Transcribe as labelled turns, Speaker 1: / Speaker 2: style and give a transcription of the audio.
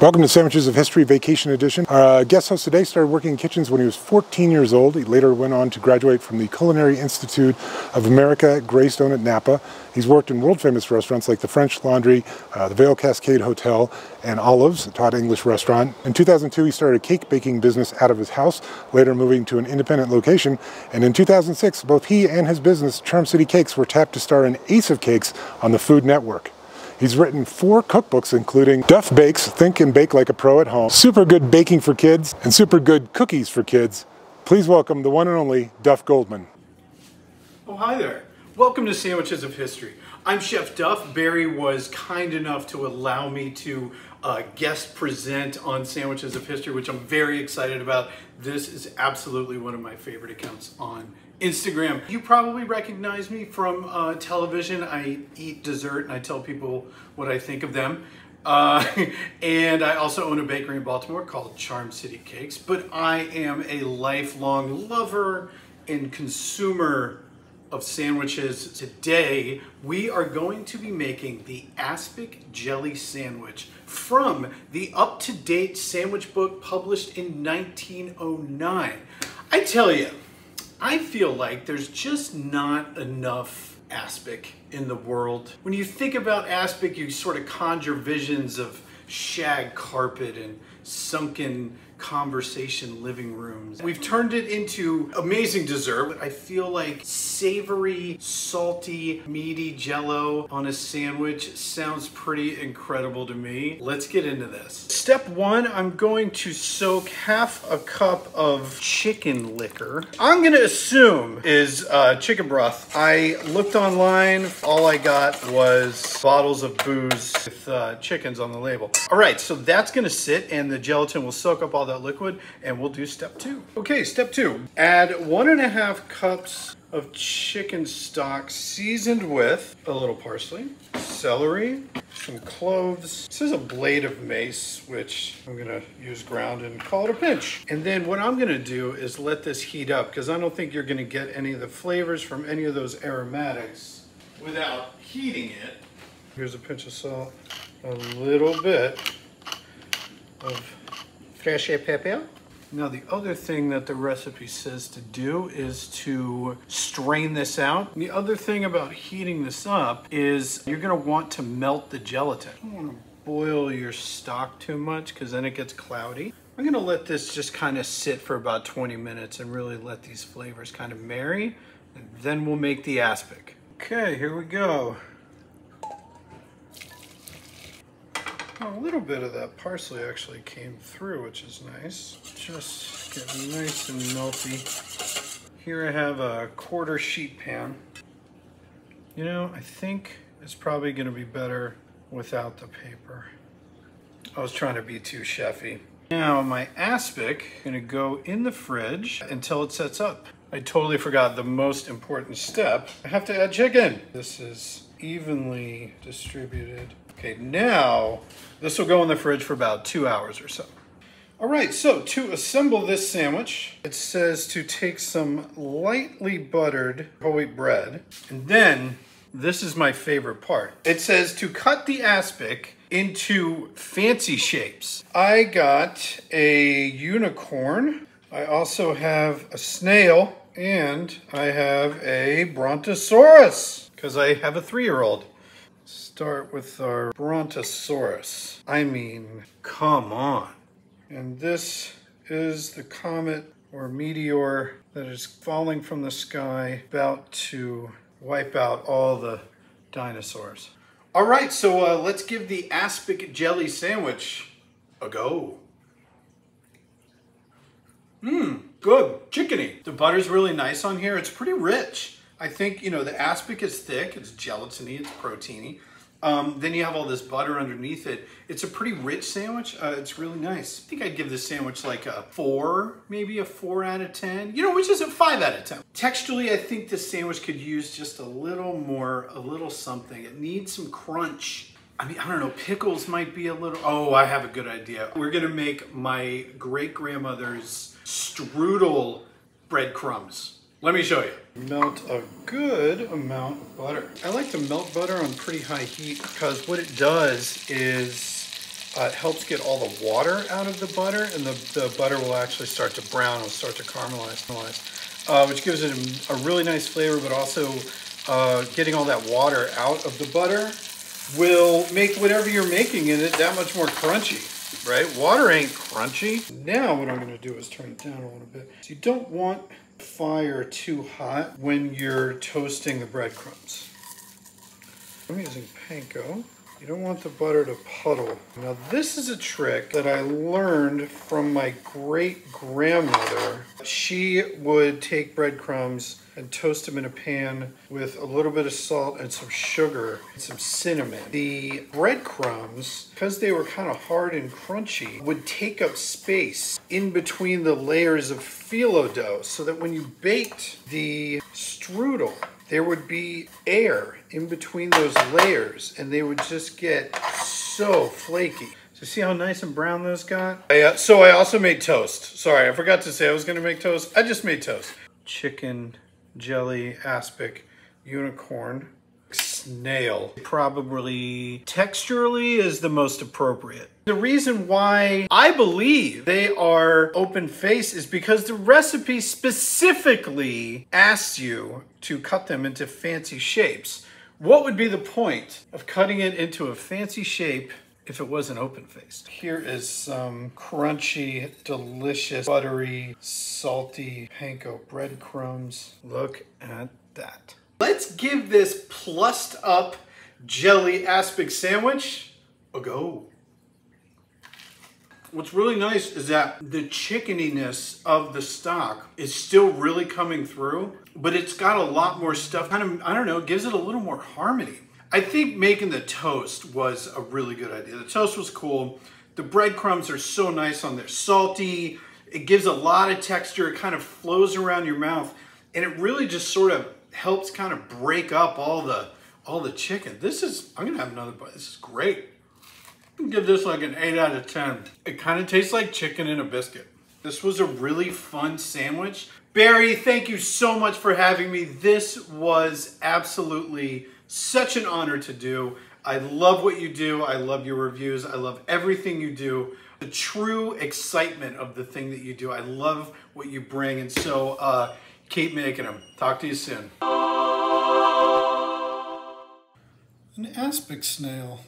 Speaker 1: Welcome to Sandwiches of History Vacation Edition. Our uh, guest host today started working in kitchens when he was 14 years old. He later went on to graduate from the Culinary Institute of America at Greystone at Napa. He's worked in world famous restaurants like the French Laundry, uh, the Vail Cascade Hotel, and Olives, a Todd English restaurant. In 2002, he started a cake baking business out of his house, later moving to an independent location. And in 2006, both he and his business, Charm City Cakes, were tapped to star in Ace of Cakes on the Food Network. He's written four cookbooks, including Duff Bakes, Think and Bake Like a Pro at Home, Super Good Baking for Kids, and Super Good Cookies for Kids. Please welcome the one and only Duff Goldman.
Speaker 2: Oh, hi there. Welcome to Sandwiches of History. I'm Chef Duff. Barry was kind enough to allow me to uh, guest present on Sandwiches of History, which I'm very excited about. This is absolutely one of my favorite accounts on Instagram. You probably recognize me from uh, television. I eat dessert and I tell people what I think of them. Uh, and I also own a bakery in Baltimore called Charm City Cakes, but I am a lifelong lover and consumer of sandwiches. Today, we are going to be making the aspic jelly sandwich from the up-to-date sandwich book published in 1909. I tell you, I feel like there's just not enough aspic in the world. When you think about aspic, you sort of conjure visions of shag carpet and sunken conversation living rooms. We've turned it into amazing dessert. I feel like savory, salty, meaty jello on a sandwich sounds pretty incredible to me. Let's get into this. Step one, I'm going to soak half a cup of chicken liquor. I'm gonna assume is uh, chicken broth. I looked online, all I got was bottles of booze with uh, chickens on the label. All right, so that's gonna sit and the gelatin will soak up all that liquid and we'll do step two. Okay, step two, add one and a half cups of chicken stock seasoned with a little parsley, celery, some cloves. This is a blade of mace, which I'm gonna use ground and call it a pinch. And then what I'm gonna do is let this heat up because I don't think you're gonna get any of the flavors from any of those aromatics without heating it. Here's a pinch of salt, a little bit of fresh pepper. Now the other thing that the recipe says to do is to strain this out. The other thing about heating this up is you're gonna want to melt the gelatin. You don't wanna boil your stock too much because then it gets cloudy. I'm gonna let this just kind of sit for about 20 minutes and really let these flavors kind of marry. And then we'll make the aspic. Okay, here we go. A little bit of that parsley actually came through, which is nice. Just getting nice and melty. Here I have a quarter sheet pan. You know, I think it's probably gonna be better without the paper. I was trying to be too chefy. Now my aspic gonna go in the fridge until it sets up. I totally forgot the most important step. I have to add chicken. This is evenly distributed Okay, now this will go in the fridge for about two hours or so. All right, so to assemble this sandwich, it says to take some lightly buttered whole wheat bread, and then this is my favorite part. It says to cut the aspic into fancy shapes. I got a unicorn. I also have a snail, and I have a brontosaurus, because I have a three-year-old start with our Brontosaurus. I mean, come on. And this is the comet or meteor that is falling from the sky about to wipe out all the dinosaurs. All right, so uh, let's give the aspic jelly sandwich a go. Mmm, good, chickeny. The butter's really nice on here. It's pretty rich. I think, you know, the aspic is thick, it's gelatiny, it's proteiny. Um, then you have all this butter underneath it. It's a pretty rich sandwich. Uh, it's really nice. I think I'd give this sandwich like a four, maybe a four out of 10, you know, which is a five out of 10. Texturally, I think this sandwich could use just a little more, a little something. It needs some crunch. I mean, I don't know, pickles might be a little, oh, I have a good idea. We're gonna make my great grandmother's strudel breadcrumbs. Let me show you. Melt a good amount of butter. I like to melt butter on pretty high heat because what it does is Uh, it helps get all the water out of the butter, and the, the butter will actually start to brown, it'll start to caramelize, uh, which gives it a, a, really nice flavor, but also uh, getting all that water out of the butter will make whatever you're making in it that much more crunchy, right? Water ain't crunchy. Now what I'm gonna do is turn it down a little bit. So you don't want fire too hot when you're toasting the breadcrumbs. I'm using panko. You don't want the butter to puddle. Now this is a trick that I learned from my great grandmother. She would take breadcrumbs and toast them in a pan with a little bit of salt and some sugar and some cinnamon. The breadcrumbs, because they were kind of hard and crunchy, would take up space in between the layers of phyllo dough so that when you baked the strudel, there would be air in between those layers and they would just get so flaky. So see how nice and brown those got? I, uh, so I also made toast. Sorry, I forgot to say I was gonna make toast. I just made toast. Chicken, jelly, aspic, unicorn, snail. Probably texturally is the most appropriate. The reason why I believe they are open face is because the recipe specifically asks you to cut them into fancy shapes. What would be the point of cutting it into a fancy shape if it wasn't open faced. Here is some crunchy, delicious, buttery, salty panko breadcrumbs. Look at that. Let's give this plussed up jelly aspic sandwich a go. What's really nice is that the chickeniness of the stock is still really coming through, but it's got a lot more stuff. Kind of, I don't know, gives it a little more harmony. I think making the toast was a really good idea. The toast was cool. The breadcrumbs are so nice on there. Salty, it gives a lot of texture. It kind of flows around your mouth. And it really just sort of helps kind of break up all the all the chicken. This is, I'm gonna have another bite. This is great. give this like an eight out of 10. It kind of tastes like chicken in a biscuit. This was a really fun sandwich. Barry, thank you so much for having me. This was absolutely such an honor to do. I love what you do. I love your reviews. I love everything you do. The true excitement of the thing that you do. I love what you bring. And so, uh, keep making them. Talk to you soon. An aspic snail.